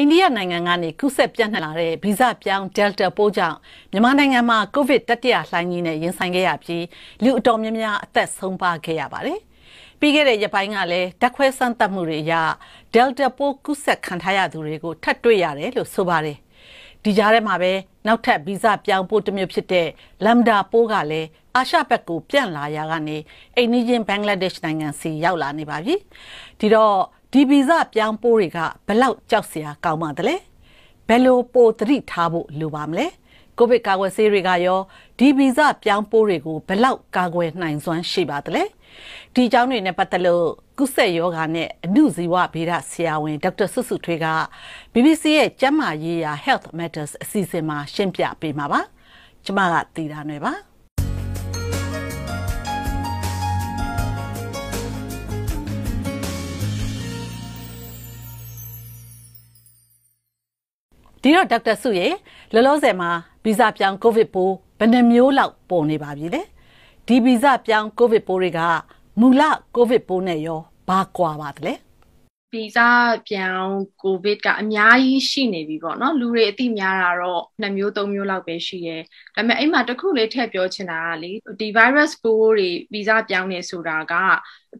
အိန္ဒိယနိုင်ငံကနေကူးစက်ပြန့်နှံ့လာတဲ့ဗီဇပြောင်း Delta ပိုးကြောင့်မြန်မာနိုင်ငံမှာကိုဗစ်တတိယလှိုင်းကြီးနဲ့ရင်ဆိုင်ခဲ့ရပြီးလူအတော်များများအသက်ဆုံးပါခဲ့ရပါတယ်။ပြီးခဲ့တဲ့ရက်ပိုင်းကလည်းဓာတ်ခွဲစမ်းသပ်မှုတွေအရ Delta ပိုးကူးစက်ခံထားရသူတွေကိုထပ်တွေ့ရတယ်လို့ဆိုပါတယ်။ဒီကြားထဲမှာပဲနောက်ထပ်ဗီဇပြောင်းပိုးတစ်မျိုးဖြစ်တဲ့ Lambda ပိုးကလည်းအာရှဘက်ကိုပြန့်လာရာကနေအိန္ဒိယဘင်္ဂလားဒေ့ရှ်နိုင်ငံစီရောက်လာနေပါပြီ။ဒီတော့ ဒီဗီဇပြောင်းပိုးတွေကဘလောက်ကြောက်စရာကောင်းပါသလဲဘယ်လိုပိုသတိထားဖို့လိုပါမလဲကိုဗစ်ကာကွယ်ဆေးတွေကရောဒီဗီဇပြောင်းပိုးတွေကိုဘလောက်ကာကွယ်နိုင်စွမ်းရှိပါသလဲဒီအကြောင်းတွေနဲ့ပတ်သက်လို့ကုဆက်ယောဂါနဲ့အမှုဇီဝဗေဒဆရာဝန်ဒေါက်တာဆွဆွထွေးက BBC ရဲ့ကျန်းမာရေးရာ Health Matters အစီအစဉ်မှာရှင်းပြပေးမှာပါကျမကတီတာနယ်ပါ ဒီတော့ဒေါက်တာစုရေလောလောဆယ်မှာဗီဇပြောင်းကိုဗစ်ပိုးဘယ်နှမျိုးလောက်ပေါ်နေပါပြီလဲဒီဗီဇပြောင်းကိုဗစ်ပိုးတွေကမူလကိုဗစ်ပိုးနဲ့ရောဘာကွာပါသလဲ ဗီဇပြောင်းကိုဗစ်ကအများကြီးရှိနေပြီပေါ့နော်လူတွေအသိများတာတော့နှစ်မျိုးသုံးမျိုးလောက်ပဲရှိရဲဒါပေမဲ့အဲ့မှာတစ်ခုလေးထည့်ပြောချင်တာကလေဒီ virus ပိုးတွေဗီဇပြောင်းနေဆိုတာက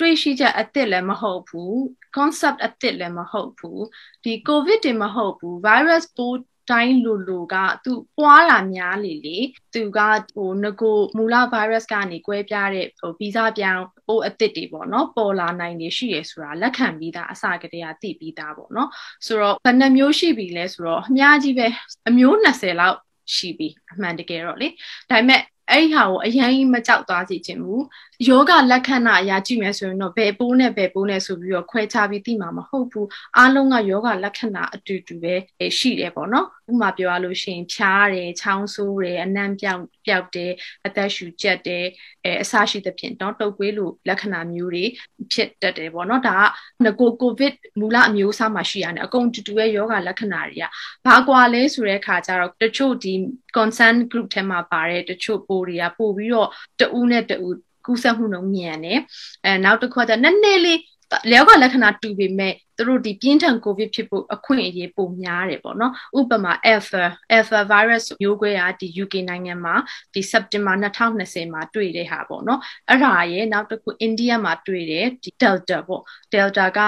တွေ့ရှိချက်အသစ်လည်းမဟုတ်ဘူး concept အသစ်လည်းမဟုတ်ဘူးဒီ covid တွေမဟုတ်ဘူး virus ပိုးတိုင်းလိုလိုကသူပွားတာများလေလေသူကဟိုငကိုမူလ virus ကနေကွဲပြားတဲ့ဟိုဗီဇပြောင်း ပိုးအသစ်တွေပေါ့နော်ပေါ်လာနိုင်နေရှိရဆိုတာလက်ခံပြီးသားအစကတည်းကသိပြီးသားပေါ့နော်ဆိုတော့ဘယ်နှမျိုးရှိပြီလဲဆိုတော့အများကြီးပဲအမျိုး20လောက်ရှိပြီအမှန်တကယ်တော့လေဒါပေမဲ့အဲ့ဒီဟာကိုအရင်မကြောက်သွားစေချင်ဘူး ယောဂလက္ခဏာအရာကြည့်မယ်ဆိုရင်တော့ဘယ်ပိုးနဲ့ဘယ်ပိုးနဲ့ဆိုပြီးတော့ခွဲခြားပြီးသိမှာမဟုတ်ဘူးအားလုံးကယောဂလက္ခဏာအတူတူပဲရှိတယ်ပေါ့နော်ဥပမာပြောရလို့ရှိရင်ဖြားတယ်ချောင်းဆိုးတယ်အနံ့ပြောက်ပြောက်တယ်အသက်ရှူကျက်တယ်အဲအဆရှိသဖြင့်တော့တုပ်ကွေးလိုလက္ခဏာမျိုးတွေဖြစ်တတ်တယ်ပေါ့နော်ဒါကငကိုကိုဗစ်မူလအမျိုးအစားမှာရှိရတယ်အကုန်တူတူရဲ့ယောဂလက္ခဏာတွေကဘာကွာလဲဆိုတဲ့အခါကျတော့တချို့ဒီ concern group ထဲမှာပါတဲ့တချို့ပိုးတွေကပို့ပြီးတော့တဦးနဲ့တဦး ကူးစက်မှုနှုန်းမြန်တယ်အဲနောက်တစ်ခါကျနည်းနည်းလေးလျောက်ကလက္ခဏာတူပေမဲ့သူတို့ဒီပြင်းထန်ကိုဗစ်ဖြစ်ဖို့အခွင့်အရေးပိုများတယ်ပေါ့နော်ဥပမာ alpha alpha virus မျိုးကွဲကဒီ UK နိုင်ငံမှာဒီ September 2020မှာတွေ့တဲ့ဟာပေါ့နော်အဲ့ဒါရဲ့နောက်တစ်ခု India မှာတွေ့တယ်ဒီ Delta ပေါ့ Delta က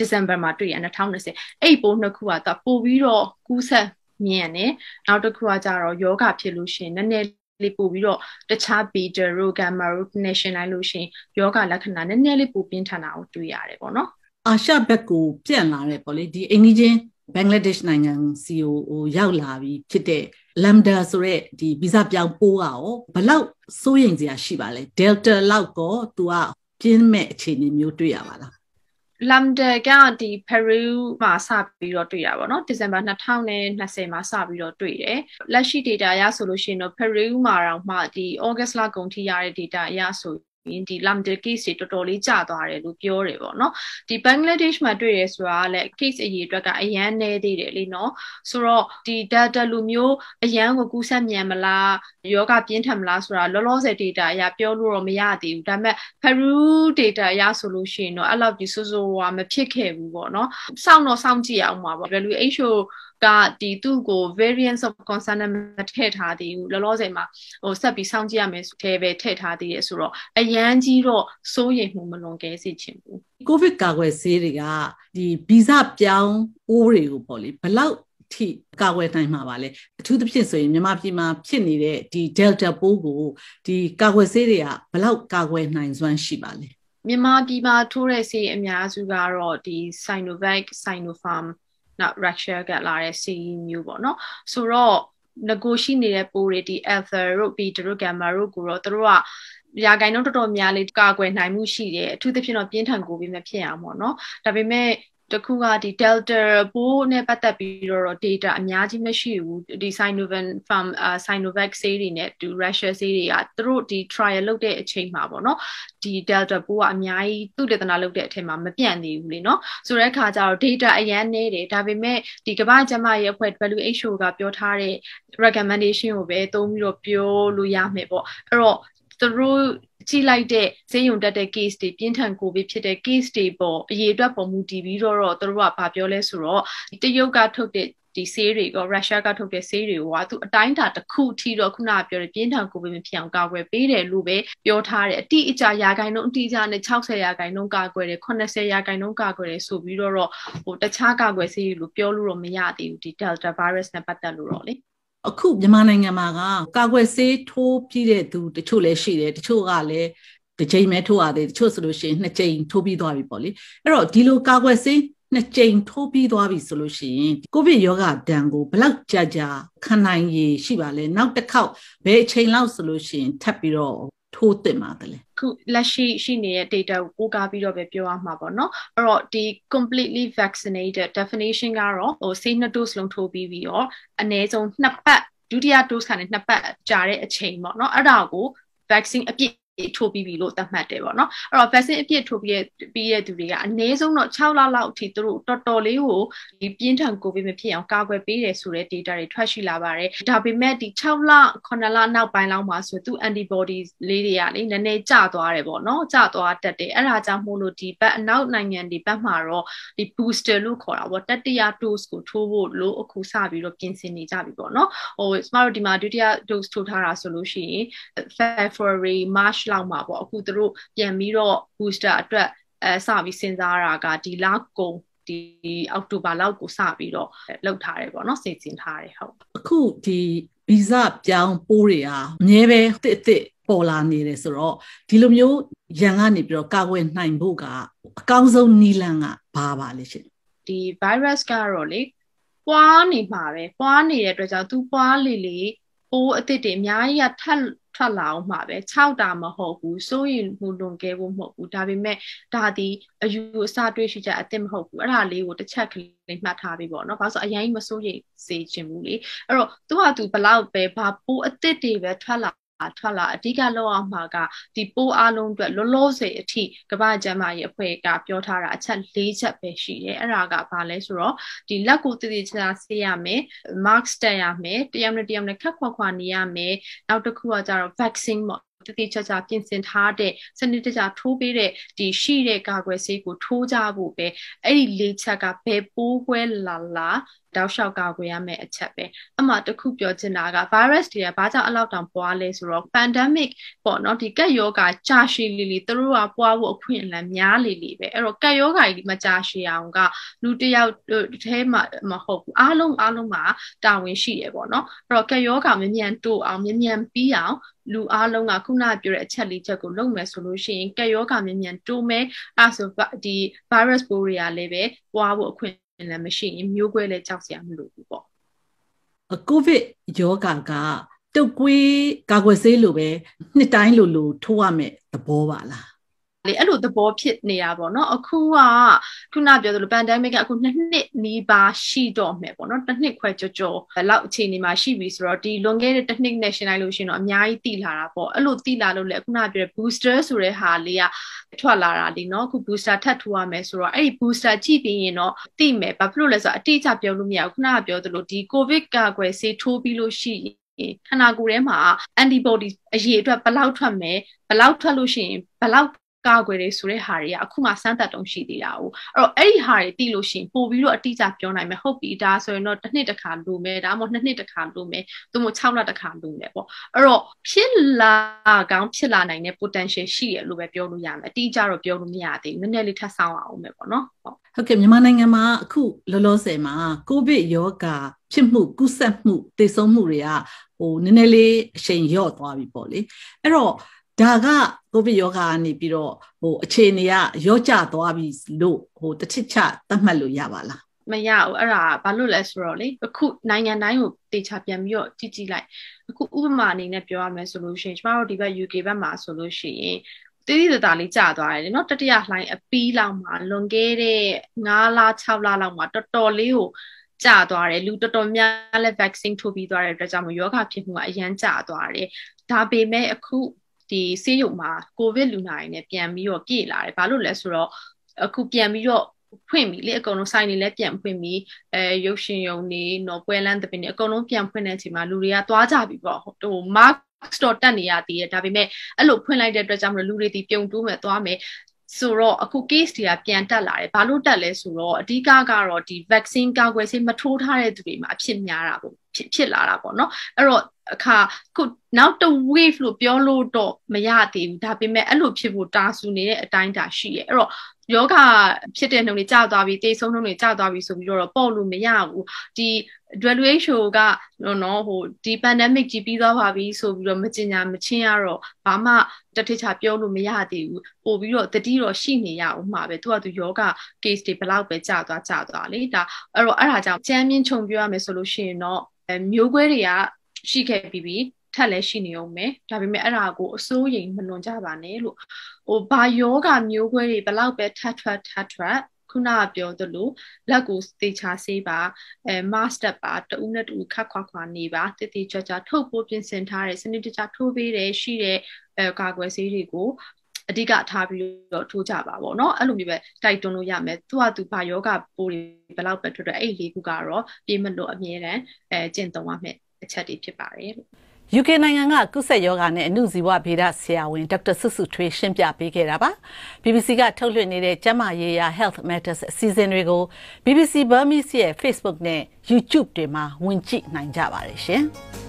December မှာတွေ့ရ2020အဲ့ပိုးနှစ်ခုကပို့ပြီးတော့ကူးစက်မြန်တယ်နောက်တစ်ခုကကြတော့ယောဂဖြစ်လို့ရှိရင်နည်းနည်း လေးပို့ပြီးတော့တခြား beta တို့ gamma တို့ connection လိုက်လို့ရှင်ယောဂလက္ခဏာနည်းနည်းလေးပိုပြင်းထန်တာကိုတွေ့ရတယ်ပေါ့နော်အာရှဘက်ကိုပြန့်လာတယ်ပေါ့လေဒီအင်္ဂလိပ်ချင်းဘင်္ဂလားဒေ့ရှ်နိုင်ငံစီကိုရောက်လာပြီးဖြစ်တဲ့ lambda ဆိုတဲ့ဒီဗီဇပြောင်းပိုးကရောဘလောက်စိုးရိမ်စရာရှိပါလဲ delta လောက်ကော तू ကပြင်းမဲ့အခြေအနေမျိုးတွေ့ရပါလား လမ်ဒကဒီ Peru မှာစပြီးတော့တွေ့ရပါတော့ဒီဇင်ဘာ2020မှာစပြီးတော့တွေ့တယ်လက်ရှိ data အရဆိုလို့ရှိရင်တော့ Peru မှာတော့မှဒီ August လကုန်ထိရတဲ့ data အရဆို ရင်ဒီ lambda case တွေတော်တော်လေးကျသွားတယ်လို့ပြောတယ်ပေါ့နော်ဒီ Bangladesh မှာတွေ့ရဆိုတာကလည်း case အရေအတွက်ကအရန်နေသေးတယ်လေနော်ဆိုတော့ဒီ data လူမျိုးအရန်ကိုကူးစက်မြန်မလားယောဂပြင်းထန်မလားဆိုတာလောလောဆယ် data အရပြောလို့တော့မရသေးဘူးဒါပေမဲ့ Peru data အရဆိုလို့ရှိရင်တော့အဲ့လောက်ဒီစိုးစိုးဝါမဖြစ်ခဲ့ဘူးပေါ့နော်စောင့်တော့စောင့်ကြည့်အောင်ပါပေါ့ WHO ကဒီသူ့ကို variants of concern နဲ့မထည့်ထားသေးဘူးလောလောဆယ်မှာဟိုဆက်ပြီးစောင့်ကြည့်ရမယ်ဆိုတဲ့ပဲထည့်ထားသေးတယ်ဆိုတော့အရန်ကြီးတော့စိုးရိမ်မှုမလွန်ကဲစေချင်ဘူးကိုဗစ်ကာကွယ်ဆေးတွေကဒီဗီဇပြောင်းအိုးတွေကိုပေါ့လေဘလောက်ထိကာကွယ်နိုင်မှာပါလဲအထူးသဖြင့်ဆိုရင်မြန်မာပြည်မှာဖြစ်နေတဲ့ဒီ Delta ပိုးကိုဒီကာကွယ်ဆေးတွေကဘလောက်ကာကွယ်နိုင်စွမ်းရှိပါလဲမြန်မာပြည်မှာထိုးတဲ့ဆေးအများစုကတော့ဒီ Sinovac, Sinopharm နောက် Russia ကလာတဲ့ CE မျိုးပေါ့နော်ဆိုတော့ငကိုရှိနေတဲ့ပိုးတွေဒီ alpha တို့ beta တို့ gamma တို့ကိုတော့တို့ကရာဂိုင်နှုန်းတော်တော်များလေးကာကွယ်နိုင်မှုရှိတယ်အထူးသဖြင့်တော့ပြင်းထန်ကိုပြီးမဖြစ်အောင်ပေါ့နော်ဒါပေမဲ့ တခုကဒီ delta ပိုးနဲ့ပတ်သက်ပြီးတော့ data အများကြီးမရှိဘူးဒီ Sinovac from uh, Sinovac ဆေးတွေနဲ့ဒီ Russia ဆေးတွေကသူတို့ဒီ trial လုပ်တဲ့အချိန်မှာပေါ့နော်ဒီ delta ပိုးကအများကြီးသူတည်တနာလုပ်တဲ့အထက်မှာမပြန့်သေးဘူးလေနော်ဆိုတဲ့အခါကျတော့ data အရန်နေတယ်ဒါပေမဲ့ဒီကမ္ဘာ့ကျန်းမာရေးအဖွဲ့ WHO ကပြောထားတဲ့ recommendation ကိုပဲသုံးပြီးတော့ပြောလို့ရမယ်ပေါ့အဲ့တော့သူတို့ ကြည့်လိုက်တဲ့ဆေးရုံတက်တဲ့ case တွေပြင်းထန်ကိုဗစ်ဖြစ်တဲ့ case တွေပေါ်အရေးအတွက်ပေါ်မူတည်ပြီးတော့တော့တို့ကဘာပြောလဲဆိုတော့တရုတ်ကထုတ်တဲ့ဒီဆေးတွေကရုရှားကထုတ်တဲ့ဆေးတွေကသူအတိုင်းတာတစ်ခုထိတော့ခုနကပြောတဲ့ပြင်းထန်ကိုဗစ်မဖြစ်အောင်ကာကွယ်ပေးတယ်လို့ပဲပြောထားတယ်အတိအကျရာခိုင်နှုန်းအတိအကျနဲ့60ရာခိုင်နှုန်းကာကွယ်တယ်80ရာခိုင်နှုန်းကာကွယ်တယ်ဆိုပြီးတော့ဟိုတခြားကာကွယ်ဆေးတွေလို့ပြောလို့တော့မရသေးဘူးဒီ Delta virus နဲ့ပတ်သက်လို့တော့လေ အခုမြန်မာနိုင်ငံမှာကကာကွယ်ဆေးထိုးပြီးတဲ့သူတချို့လည်းရှိတယ်တချို့ကလည်းတစ်ချိန်ပဲထိုးရသေးတချို့ဆိုလို့ရှိရင်နှစ်ချိန်ထိုးပြီးသွားပြီပေါ့လေအဲ့တော့ဒီလိုကာကွယ်ဆေးနှစ်ကြိမ်ထိုးပြီးသွားပြီဆိုလို့ရှိရင်ကိုဗစ်ရောဂါဒဏ်ကိုဘလောက်ကြာကြာခံနိုင်ရရှိပါလဲနောက်တစ်ခေါက်ဘယ်အချိန်လောက်ဆိုလို့ရှိရင်ထပ်ပြီးတော့ ထိုးတင်ပါတယ်လေခုလက်ရှိရှိနေတဲ့ data ကိုကိုးကားပြီးတော့ပဲပြောရမှာပေါ့နော်အဲ့တော့ဒီ completely vaccinated definition ကတော့ဟိုဆေးနှစ် dose လုံးထိုးပြီးပြီးတော့အနည်းဆုံးနှစ်ပတ်ဒုတိယ dose ကနေနှစ်ပတ်ကြာတဲ့အချိန်ပေါ့နော်အဲ့ဒါကို vaccine အပြည့် ထိုးပြီးပြီလို့သတ်မှတ်တယ်ပေါ့နော်အဲ့တော့ vaccine အပြည့်ထိုးပြီးပြီးတဲ့သူတွေကအနည်းဆုံးတော့6လလောက်အထိသူတို့တော်တော်လေးကိုဒီပြင်းထန်ကိုဗစ်မဖြစ်အောင်ကာကွယ်ပေးတယ်ဆိုတဲ့ data တွေထွက်ရှိလာပါတယ်ဒါပေမဲ့ဒီ6လ9လနောက်ပိုင်းလောက်မှာဆိုသူ antibodies လေးတွေကလေနည်းနည်းကျသွားတယ်ပေါ့နော်ကျသွားတတ်တယ်အဲ့ဒါကြောင့်မို့လို့ဒီဘက်အနောက်နိုင်ငံတွေဘက်မှာတော့ဒီ booster လို့ခေါ်တာပေါ့တတိယ dose ကိုထိုးဖို့လို့အခုစပြီးတော့ပြင်ဆင်နေကြပြီပေါ့နော်ဟိုကျမတို့ဒီမှာဒုတိယ dose ထိုးထားတာဆိုလို့ရှိရင် February March လောက်မှာပေါ့အခုသူတို့ပြန်ပြီးတော့ booster အတွက်အဲစပြီးစဉ်းစားတာကဒီလကုန်ဒီအောက်တိုဘာလောက်ကိုစပြီးတော့လောက်ထားတယ်ပေါ့နော်စီစဉ်ထားတယ်ဟုတ်အခုဒီဗီဇပြောင်းပိုးတွေဟာအမြဲပဲတစ်တစ်ပေါ်လာနေတယ်ဆိုတော့ဒီလိုမျိုးရန်ကနေပြီးတော့ကာကွယ်နိုင်ဖို့ကအကောင်းဆုံးနီလန်ကဘာပါလဲရှင်ဒီ virus ကတော့လေပွားနေမှာပဲပွားနေတဲ့အတွက်ကြောင့်သူပွားလေလေပိုးအသစ်တွေအများကြီးကထပ် ထွက်လာအောင်မှာပဲ6တာမဟုတ်ဘူးစိုးရင်မူလွန်ခဲ့ဖို့မဟုတ်ဘူးဒါပေမဲ့ဒါဒီအယူအဆတွေးရှိချက်အစ်စ်မဟုတ်ဘူးအဲ့ဒါလေးကိုတစ်ချက်ကလေးမှတ်ထားပြီးပေါ့နော်ဘာလို့ဆိုအရင်မစိုးရိမ်စေချင်ဘူးလေအဲ့တော့သူကသူဘလောက်ပဲဘာပိုးအစ်စ်တွေပဲထွက်လာ ထွက်လာအဓိကလောက်အောင်မှာကဒီပိုးအားလုံးအတွက်လောလောဆယ်အထိကမ္ဘာ့ကျန်းမာရေးအဖွဲ့ကပြောထားတာအချက်၄ချက်ပဲရှိတယ်အဲ့ဒါကဘာလဲဆိုတော့ဒီလက်ကိုတည်တည်ချာဆေးရမယ် mask တက်ရမယ်တယောက်နဲ့တယောက်နဲ့ခက်ခွာခွာနေရမယ်နောက်တစ်ခုကကျတော့ vaccine ပေါ့တတိချာချာပြင်ဆင်ထားတဲ့စနစ်တကျထိုးပေးတဲ့ဒီရှိတဲ့ကာကွယ်ဆေးကိုထိုးကြဖို့ပဲအဲ့ဒီလေးချက်ကဘယ်ပိုးခွဲလာလာ တောက်လျှောက်ကာကွယ်ရမယ့်အချက်ပဲအမှတခုပြောချင်တာက virus တွေကဘာကြောင့်အလောက်တောင်ပွားလဲဆိုတော့ pandemic ပေါ့နော်ဒီကက်ယောဂါကြာရှည်လီလီသူတို့ကပွားဖို့အခွင့်အလမ်းများလီလီပဲအဲ့တော့ကက်ယောဂါကြီးမကြာရှည်အောင်ကလူတယောက်ထဲမှာမဟုတ်ဘူးအားလုံးအားလုံးမှာတာဝန်ရှိရပေါ့နော်အဲ့တော့ကက်ယောဂါမြ мян တိုးအောင်မြ мян ပြီးအောင်လူအားလုံးကခုနပြောတဲ့အချက်လေးချက်ကိုလုပ်မယ်ဆိုလို့ရှိရင်ကက်ယောဂါမြ мян တိုးမယ်အဲ့ဆိုဒီ virus ပိုးတွေကလည်းပဲပွားဖို့အခွင့် လည်းမရှိရင်မျိုးကွဲလည်းကြောက်စရာမလိုဘူးပေါ့ကိုဗစ်ယောဂါကတုတ်ကွေးကာကွယ်ဆေးလိုပဲနှစ်တိုင်းလိုလိုထိုးရမယ်သဘောပါလား လေအဲ့လိုသဘောဖြစ်နေတာပေါ့နော်အခုကခုနပြောသလို pandemic ကအခုနှစ်နှစ်နီးပါးရှိတော့မယ်ပေါ့နော်တစ်နှစ်ခွဲကြော်ကြော်လောက်အခြေအနေမှာရှိပြီဆိုတော့ဒီလွန်ခဲ့တဲ့တစ်နှစ်နဲ့ရှင်းလိုက်လို့ရှိရင်တော့အများကြီးတိလာတာပေါ့အဲ့လိုတိလာလို့လေခုနပြောတဲ့ booster ဆိုတဲ့ဟာလေးကထွက်လာတာလीเนาะအခု booster ထပ်ထိုးရမယ်ဆိုတော့အဲ့ဒီ booster ကြည့်ပြီးရင်တော့သိမယ်ဘာဖြစ်လို့လဲဆိုတော့အတိအကျပြောလို့မရဘူးခုနကပြောသလိုဒီ covid ကာကွယ်ဆေးထိုးပြီးလို့ရှိရင်ခန္ဓာကိုယ်ထဲမှာ antibody အရေးအတွက်ဘယ်လောက်ထွက်မယ်ဘယ်လောက်ထွက်လို့ရှိရင်ဘယ်လောက် ကာကွယ်တယ်ဆိုတဲ့ဟာတွေကအခုမှစမ်းသပ်တုံးရှိသေးတာ哦အဲ့တော့အဲ့ဒီဟာတွေသိလို့ရှိရင်ပို့ပြီးတော့အတိအကျပြောနိုင်မယ်ဟုတ်ပြီဒါဆိုရင်တော့တစ်နှစ်တစ်ခါလိုမယ်ဒါမှမဟုတ်နှစ်နှစ်တစ်ခါလိုမယ်သို့မဟုတ်6လတစ်ခါလိုမယ်ပေါ့အဲ့တော့ဖြစ်လာကောင်းဖြစ်လာနိုင်တဲ့ potential ရှိရလို့ပဲပြောလို့ရမယ်အတိအကျတော့ပြောလို့မရသေးဘူးနည်းနည်းလေးထပ်ဆောင်အောင်မယ်ပေါ့နော်ဟုတ်ဟုတ်ကဲ့မြန်မာနိုင်ငံမှာအခုလောလောဆယ်မှာကိုဗစ်ရောဂါဖြစ်မှုကူးစက်မှုသေဆုံးမှုတွေကဟိုနည်းနည်းလေးအရှိန်လျော့သွားပြီပေါ့လေအဲ့တော့ ဒါကကိုဗစ်ရောဂါကနေပြီးတော့ဟိုအခြေအနေကရောကျသွားပြီလို့ဟိုတစ်ချစ်ချသတ်မှတ်လို့ရပါလားမရဘူးအဲ့ဒါဘာလို့လဲဆိုတော့လေအခုနိုင်ငံတိုင်းကိုတေချာပြန်ပြီးတော့ကြည့်ကြည့်လိုက်အခုဥပမာအနေနဲ့ပြောရမယ်ဆိုလို့ရှိရင်ကျမတို့ဒီဘက် UK ဘက်မှာဆိုလို့ရှိရင်တိတိတသားလေးကြာသွားတယ်เนาะတတိယလှိုင်းအပီးလောက်မှာလွန်ခဲ့တဲ့9လ6လလောက်မှာတော်တော်လေးကိုကြာသွားတယ်လူတော်တော်များလည်း vaccine ထိုးပြီးသွားတဲ့အတွက်ကြောင့်ယောဂဖြစ်မှုကအရန်ကြာသွားတယ်ဒါပေမဲ့အခု ဒီဆေးရုံမှာကိုဗစ်လူနာတွေနဲ့ပြန်ပြီးတော့ပြည့်လာတယ်ဘာလို့လဲဆိုတော့အခုပြန်ပြီးတော့ဖွင့်ပြီလေအကုန်လုံးဆိုင်တွေလည်းပြန်ဖွင့်ပြီအဲရုပ်ရှင်ရုံတွေနော်ပွဲလန်းတပင်းတွေအကုန်လုံးပြန်ဖွင့်တဲ့အချိန်မှာလူတွေကသွားကြပြီပေါ့ဟို mark store တက်နေရသေးတယ်ဒါပေမဲ့အဲ့လိုဖွင့်လိုက်တဲ့အတွက်ကြောင့်မလို့လူတွေဒီပြုံတိုးမယ်သွားမယ်ဆိုတော့အခု case တွေကပြန်တက်လာတယ်ဘာလို့တက်လဲဆိုတော့အဓိကကတော့ဒီ vaccine ကာကွယ်ဆေးမထိုးထားတဲ့သူတွေမှာအဖြစ်များတာပေါ့ ဖြစ်ဖြစ်လာတာပေါ့နော်အဲ့တော့အခါခုနောက်တစ် wave လို့ပြောလို့တော့မရသေးဘူးဒါပေမဲ့အဲ့လိုဖြစ်ဖို့တာဆူနေတဲ့အတိုင်းတာရှိရဲ့အဲ့တော့ယောဂဖြစ်တဲ့နှုန်းတွေကျသွားပြီတေဆုံးနှုန်းတွေကျသွားပြီဆိုပြီးတော့ပေါ့လို့မရဘူးဒီ WHO ကနော်ဟိုဒီ pandemic ကြီးပြီးသွားပါပြီဆိုပြီးတော့မကျင်ညာမချင်းရတော့ဘာမှတထစ်ချပြောလို့မရသေးဘူးပို့ပြီးတော့တတိတော့ရှိနေရအောင်မှာပဲသူကသူယောဂ case တွေဘလောက်ပဲကျသွားကျသွားလေဒါအဲ့တော့အဲ့ဒါကြောင့်ကြမ်းမြင့်ခြုံပြောရမယ်ဆိုလို့ရှိရင်တော့မျိုးခွဲတွေကရှိခဲ့ပြီးပြီထက်လည်းရှိနေအောင်မယ်ဒါပေမဲ့အဲ့ဒါကိုအစိုးရိမ်မလွန်ကြပါနဲ့လို့ဟိုဘာယောဂမျိုးခွဲတွေဘလောက်ပဲထပ်ထွက်ထပ်ထွက်ခုနကပြောသလိုလက်ကိုသေချာဆေးပါအဲ master ပါတူနဲ့တူခတ်ခွာခွာနေပါတည်တည်ကြကြထုတ်ပိုးပြင်ဆင်ထားတဲ့စနစ်တကျထိုးပေးတယ်ရှိတဲ့အဲကာကွယ်ဆေးတွေကို အဓိကထားပြီးတော့ထိုးကြပါပေါ့နော်အဲ့လိုမျိုးပဲတိုက်တွန်းလို့ရမယ်သူကသူဘာယောဂပိုးတွေဘယ်လောက်ပဲထွက်ထွက်အဲ့ဒီလေးခုကတော့ပြေးမလို့အမြဲတမ်းအဲကျင့်သုံးရမယ်အချက်တွေဖြစ်ပါတယ်လို့ UK နိုင်ငံကကုသယောဂနဲ့အမှုဇီဝဗေဒဆရာဝန်ဒေါက်တာဆွဆွထွေးရှင်းပြပေးခဲ့တာပါ BBC ကထုတ်လွှင့်နေတဲ့ကျန်းမာရေးရာ Health Matters အစီအစဉ်တွေကို BBC Burmese ရဲ့ Facebook နဲ့ YouTube တွေမှာဝင်ကြည့်နိုင်ကြပါတယ်ရှင်။